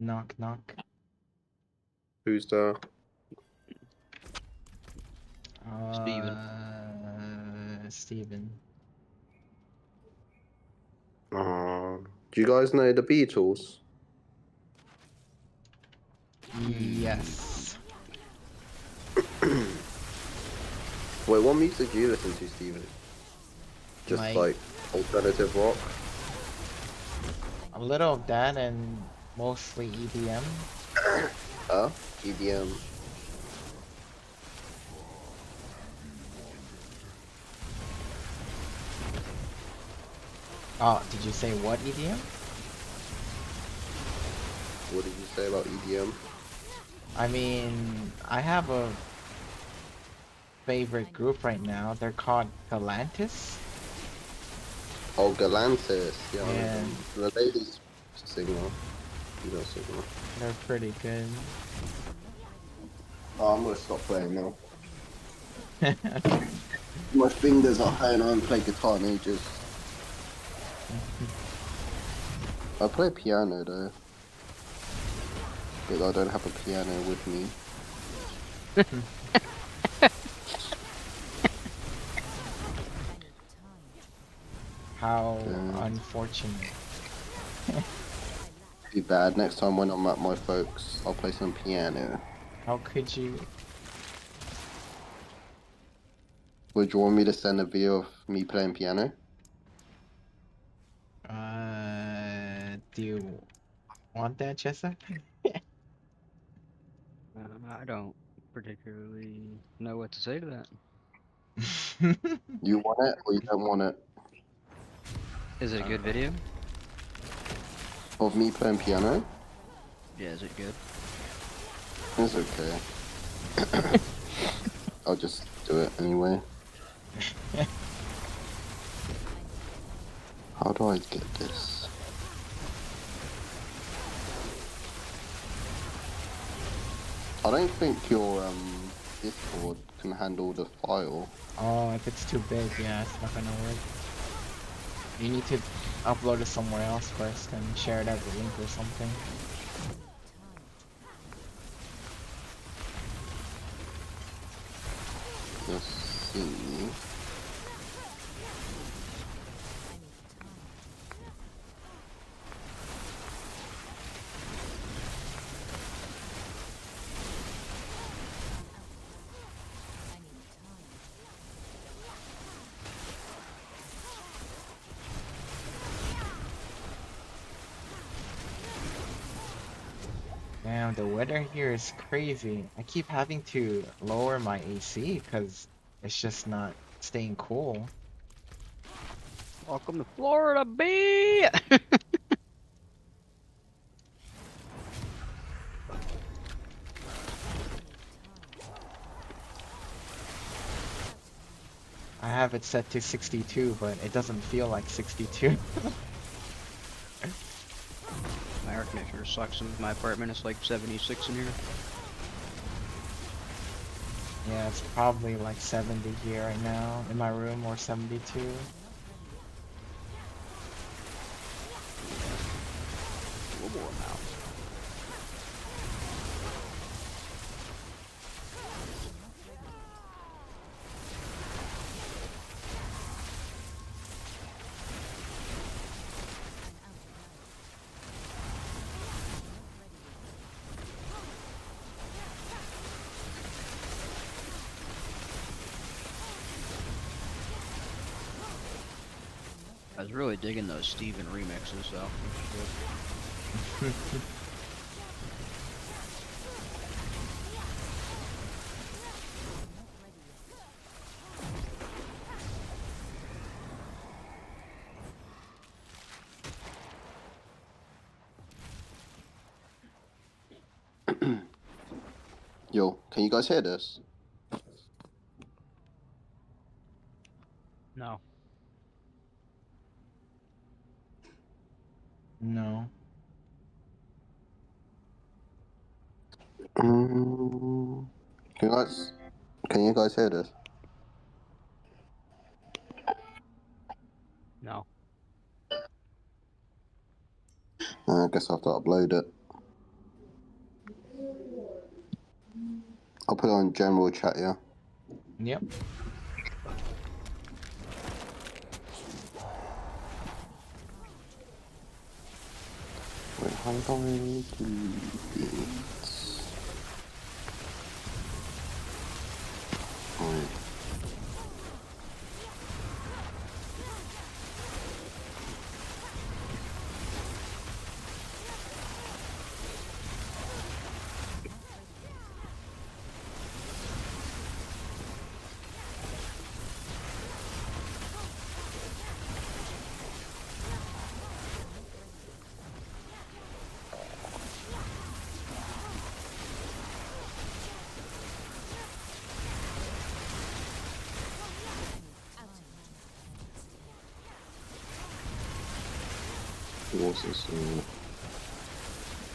Knock knock. Who's there? Steven. Uh, Steven. Uh, do you guys know the Beatles? Yes. Wait, what music do you listen to, Steven? Just Like- like alternative rock? I'm a little of that and mostly EDM. oh, EDM. Oh, did you say what EDM? What did you say about EDM? I mean, I have a favorite group right now. They're called Galantis. Oh, Galantis. Yeah. Yeah. The ladies singer. They're pretty good. Oh, I'm gonna stop playing now. My fingers are hurting. I haven't played guitar in ages. I play piano though. But I don't have a piano with me. How Yeah. unfortunate. Too bad. Next time when I'm at my folks, I'll play some piano. How could you? Would you want me to send a video of me playing piano? Uh, do you want that, Chessa? Uh, I don't particularly know what to say to that. You want it or you don't want it? Is it a good Uh, video? Of me playing piano? Yeah, is it good? It's okay. I'll just do it anyway. How do I get this? I don't think your um, Discord can handle the file. oh, if it's too big, yeah, it's not gonna work. You need to upload it somewhere else first and share it as a link or something. Let's see. Damn, the weather here is crazy. I keep having to lower my AC because it's just not staying cool. Welcome to Florida, B. I have it set to 62, but it doesn't feel like 62. conditioner sucks in my apartment. It's like 76 in here. yeah, it's probably like 70 here right now in my room or 72. A little really digging those Steven remixes though. Yo, can you guys hear this? Can you guys, can you guys hear this? No. Uh, I guess I have to upload it. I'll put it on general chat, yeah? Yep. Wait, how long do this? This? Uh...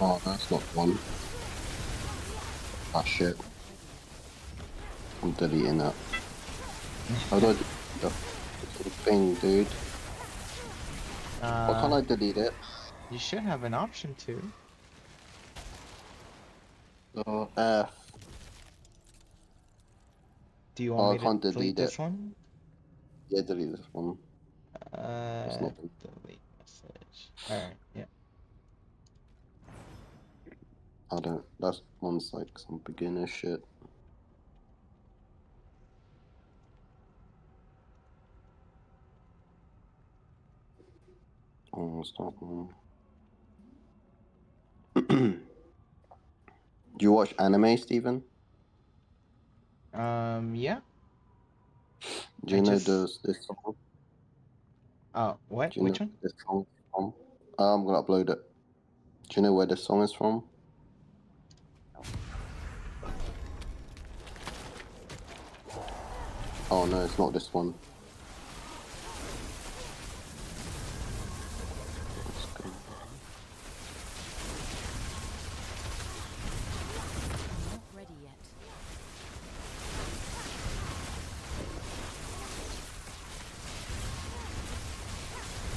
Oh, that's not one. Ah, shit. I'm deleting that. How do I do the thing, dude? Why can't Uh, I delete it? you should have an option to. Oh, F. Do you Oh, want I me to can't delete delete this one? Yeah, delete this one. Uh, not- delete message. Alright, yeah. I don't. That one's like some beginner shit. Oh, it's that one. Do you watch anime, Steven? Um, yeah. Do you I know just- this this song? Oh, what? Which one? This song? Uh, I'm gonna upload it. Do you know where this song is from? Oh no, it's not this one.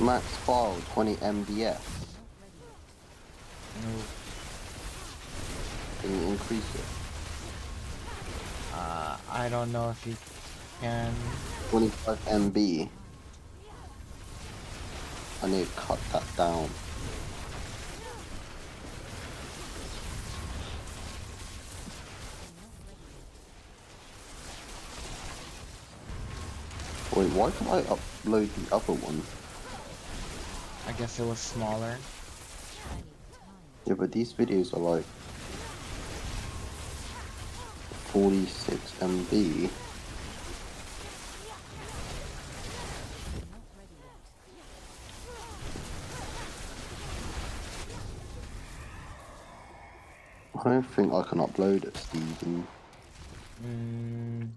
Max file 20 MBS. Not ready yet. No. Can you increase it? Uh, I don't know if you can. 25 MB. I need to cut that down. Wait, why can't I upload the other one? I guess it was smaller. Yeah, but these videos are like 46 MB. Not ready yet. I don't think I can upload it, Steven. Mm.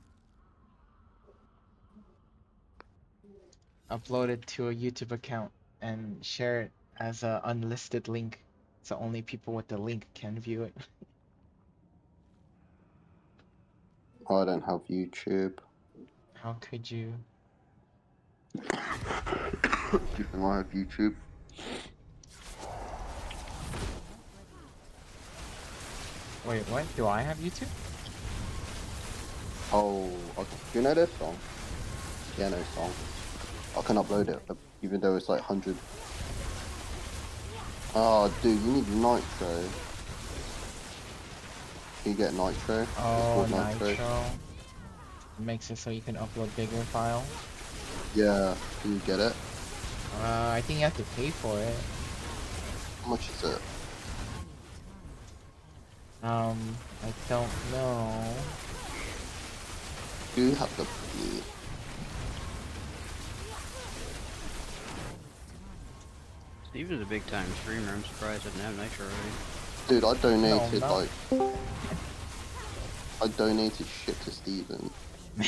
Upload it to a YouTube account and share it as a unlisted link, so only people with the link can view it. Oh, I don't have YouTube. How could you? Do you think I have YouTube? Wait, what? Do I have YouTube? Oh, okay. Do you know this song? Yeah, no song. I can upload it, even though it's like 100. Oh, dude, you need Nitro. Can you get Nitro? Oh, called Nitro. Makes it so you can upload bigger files. Yeah, can you get it? Uh, I think you have to pay for it. How much is it? Um, I don't know. You have to pay. Steven's a big time streamer. I'm surprised I didn't have Nitro already. Dude, I donated no. like. I donated shit to Steven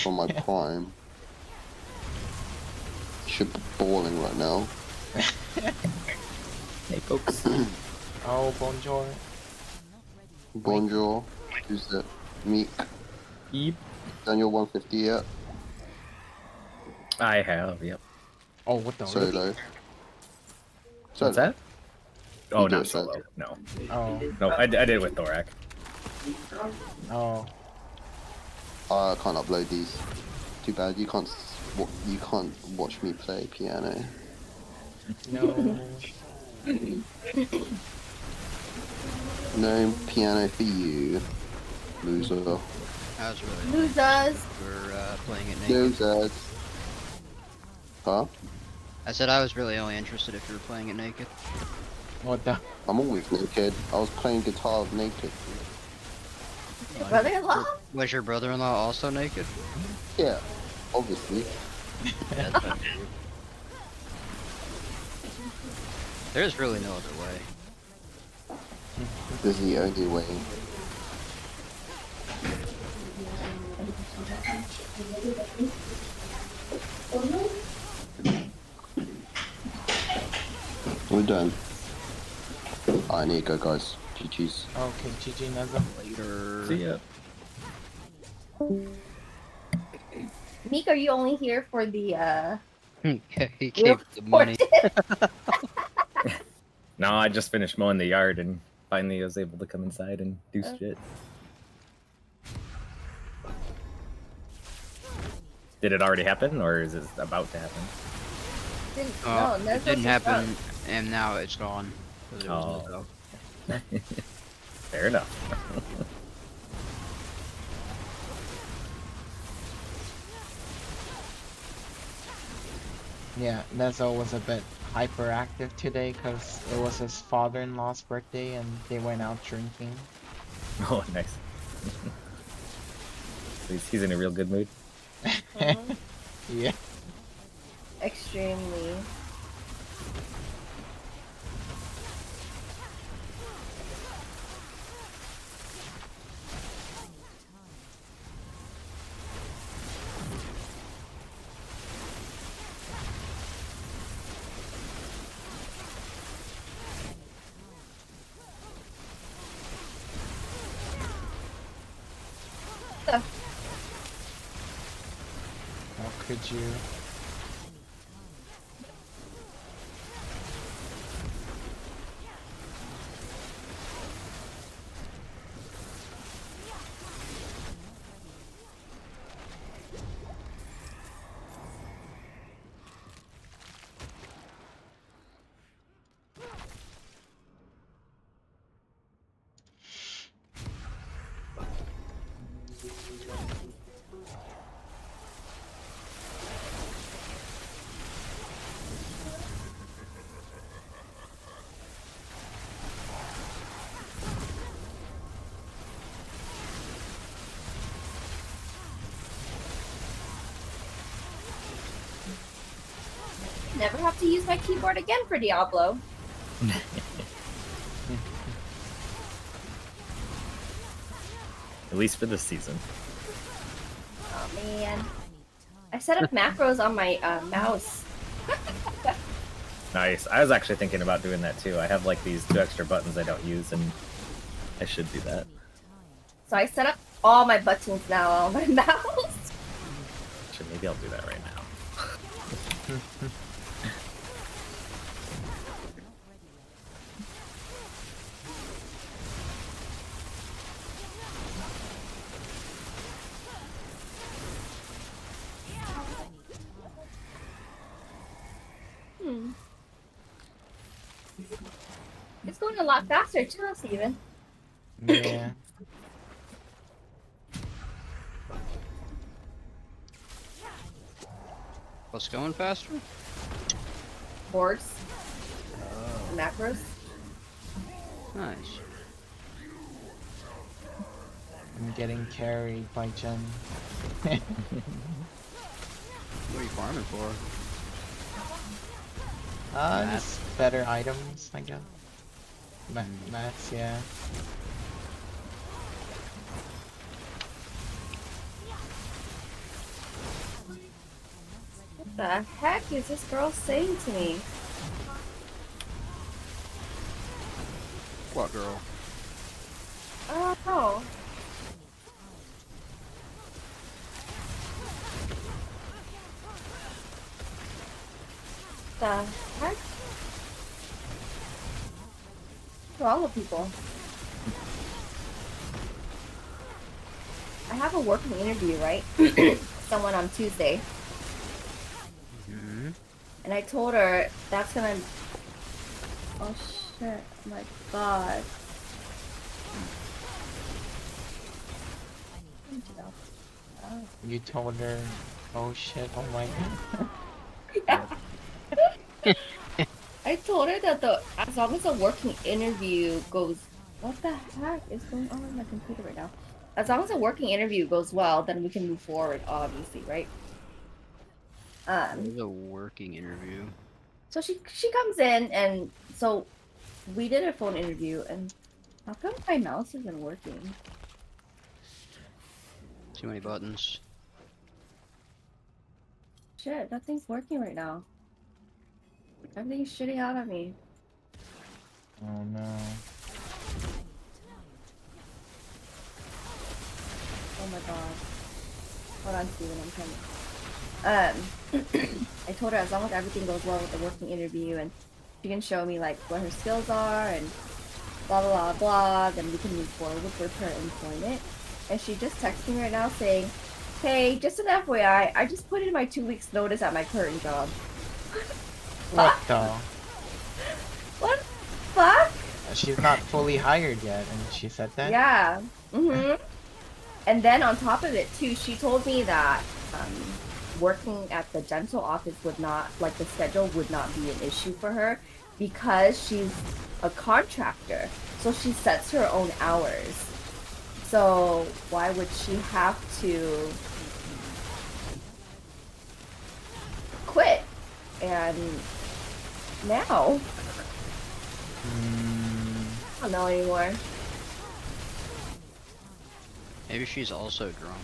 for my prime. Should be balling right now. Hey folks. Oh, bonjour. Not ready yet. Bonjour. Who's it? Meek. Yep. Daniel 150 yet? I have, yep. Oh, what the? really? Solo. Solo. What's that? Oh, You not solo. solo. No. Oh, No, I, I did it with Thorak. oh. I can't upload these. Too bad. You can't. You can't watch me play piano. No. No piano for you, loser. I was really Losers. for uh, playing it naked. Losers. Huh? I said I was really only interested if you were playing it naked. what the? I'm always naked. I was playing guitar naked. Your brother-in-law. Was your brother-in-law also naked? Yeah, obviously. There's really no other way. This is the only way. We're done. I need to go, guys. GG's. Okay, GG Nezza. Later. See ya. Meek, are you only here for the uh? he gave the money. No, I just finished mowing the yard and finally I was able to come inside and do Uh. shit. Did it already happen, or is it about to happen? Didn't, Uh, no, it Nezzo's didn't happen, up. And now it's gone. it was Oh. Lizzo. Fair enough. Yeah, Nezzo was a bit hyperactive today because it was his father-in-law's birthday and they went out drinking. oh, nice. he's, he's in a real good mood. Yeah. Extremely. How could you? Never have to use my keyboard again for Diablo. At least for this season. Oh man. I set up macros on my uh, mouse. Nice. I was actually thinking about doing that too. I have like these two extra buttons I don't use, and I should do that. So I set up all my buttons now on my mouse. Actually, maybe I'll do that right now. It's going a lot faster too, Steven. Yeah. What's going faster? Boards. Macros. Nice. I'm getting carried by Jen. What are you farming for? Uh, just better items, I guess. Ma mats, yeah. What the heck is this girl saying to me? What girl? People? I have a working interview, right? Someone on Tuesday, hmm and I told her that's gonna. Oh shit! My God. You told her, oh shit, oh my god. I told her that the as long as the working interview goes, what the heck is going on with my computer right now? As long as the working interview goes well, then we can move forward. Obviously, right? Um. A working interview. So she she comes in and so we did a phone interview and how come my mouse isn't working? Too many buttons. Shit, nothing's working right now. Everything's shitting out at me. Oh no. Oh my god. Hold on, Steven, I'm coming. Um, I told her as long as everything goes well with the working interview and she can show me like what her skills are and blah blah blah blah, then we can move forward with her employment. And she just texted me right now saying, "Hey, just an FYI, I just put in my two weeks notice at my current job." What the? What? Fuck? She's not fully hired yet, and she said that? Yeah. Mhm. And then on top of it too, she told me that um, working at the dental office would not like the schedule would not be an issue for her because she's a contractor. So she sets her own hours. So why would she have to quit? And now Mm, I don't know anymore. Maybe she's also drunk.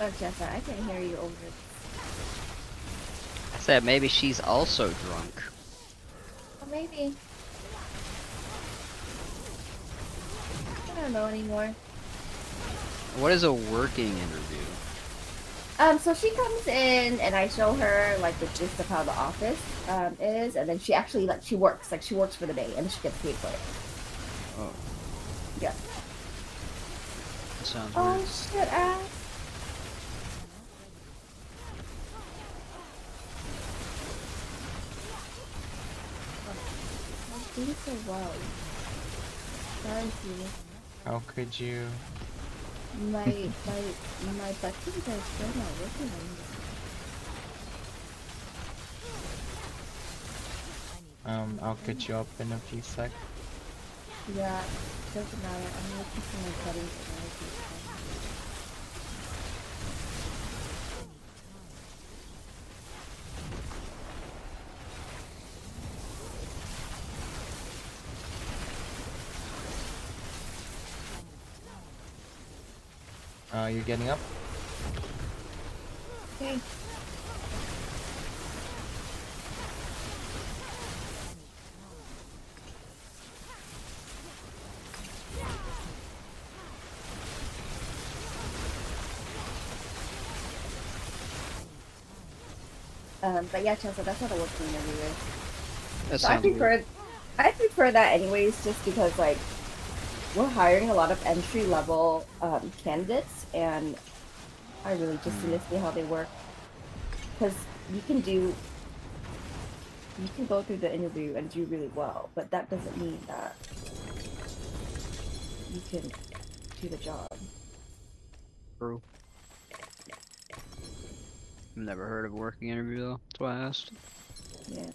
Oh, Jessa, I can hear you over. I said maybe she's also drunk. Oh, maybe. I don't know anymore. What is a working interview? Um, so she comes in and I show her like the gist of how the office um, is, and then she actually like she works like she works for the day and she gets paid for it. Oh, Yeah. that sounds Oh weird. shit, ass. I'm doing so well. Sorry, Stevie. How could you? My my my buttons are still not working. Um, I'll get you up in a few seconds. Yeah, doesn't matter. I'm looking for my settings you're getting up? Okay. Um, but yeah, Chelsea, that's not a working interview is. That So I sounds weird. prefer, I prefer that anyways, just because like we're hiring a lot of entry level um, candidates, and I really just Hmm. need to see how they work. Because you can do, you can go through the interview and do really well, but that doesn't mean that you can do the job. True. I've never heard of a working interview though. That's why I asked. Yeah.